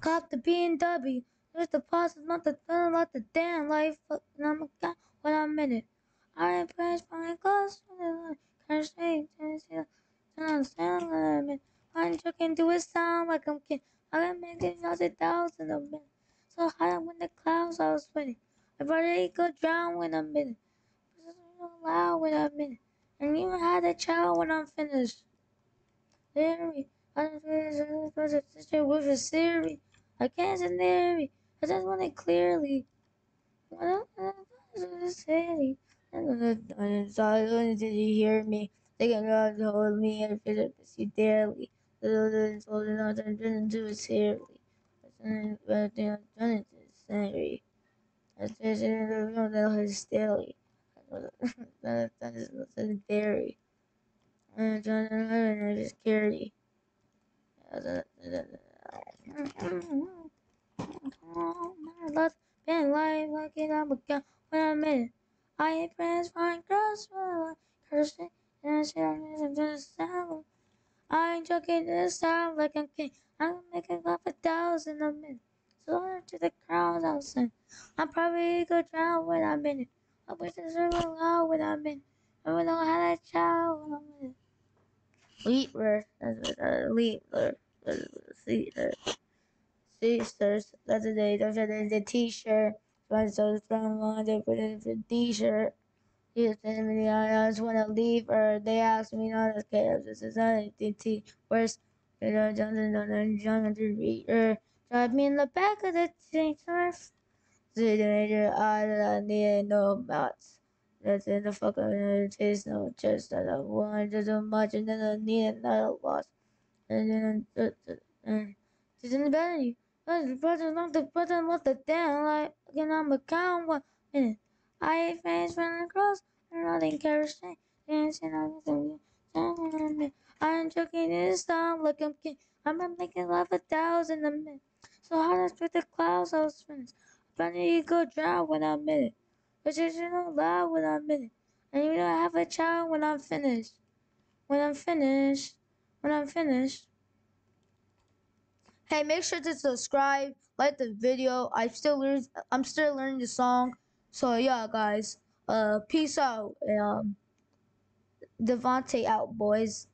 Cop the B&W. There's the process, not the feeling like the damn life. Fucking I'm a guy when I'm in it. I pressed my clothes from the line. Can't say, can't see, don't understand what I mean. I'm joking, do it sound like I'm kidding. I can make it not a thousand a. So high when the clouds I was spinning. I probably go drown when I'm in it. When I'm in it. And even had a child when I'm finished. Theory. I just was with a theory. I can't say theory. I just want it clearly. What city? Did you hear me? They can God hold me and fit it you daily. The little holding on to do it serially. But they are done it sanity. I just don't know his daily. That is. I'm trying to just carry. Let's been life looking up again when I'm in it. I ain't friends, find girls, cursing, and I shit, I'm just sound. I ain't joking this sound like I'm king. I'm making off a thousand a minute. So to the crowds I'll sing. I'm probably go drown when I'm in it. I wish it's real loud when in. I don't know how in it. Leaper, leaper, leaper, sisters. That's the day. Those are the t-shirt. So from one, they put it in t-shirt. He was telling me I just want to leave, or they asked me not to care. This is anything. T. Where's you know Johnson and John to read or er, drive me in the back of the tank turf. So the major I need no about. That's in the fucking taste no just that I wanted so much and then I need another loss. And then and she's in the bed. The brother not the brother not the damn like again I'm a count one minute. I fans running across and running kerosene. Dancing on the I'm joking this time like I'm king. I'm making love a thousand a minute. So hard as with the clouds I was. But you go drown when I'm in it. But you know loud when I'm in it. And you I have a child when I'm finished. When I'm finished. When I'm finished. Hey, make sure to subscribe, like the video. I still learn. I'm still learning the song. So yeah, guys. Uh, peace out. Um, Devonta out, boys.